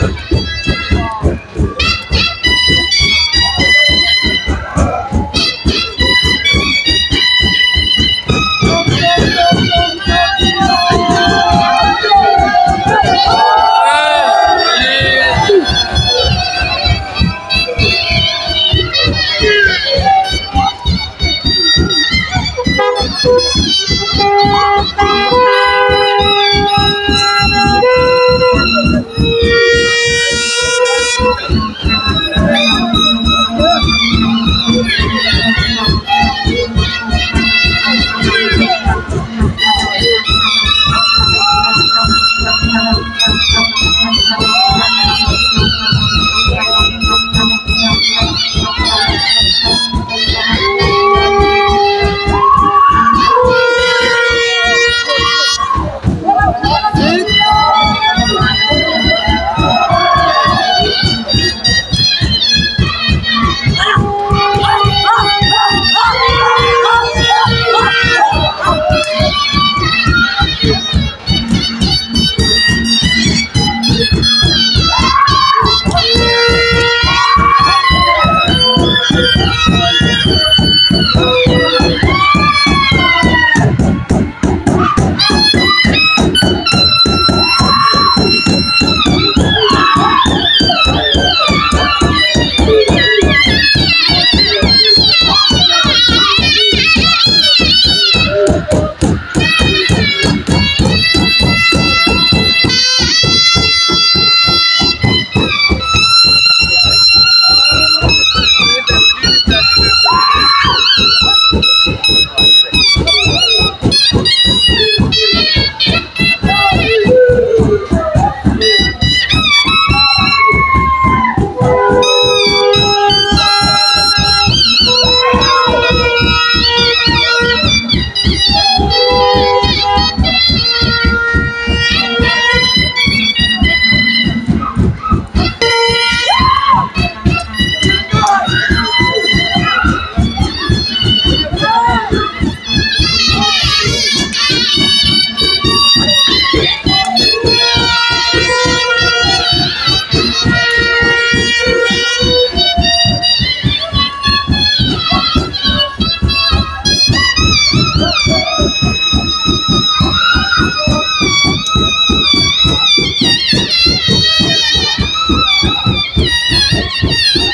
Thank you. i'm Thank you.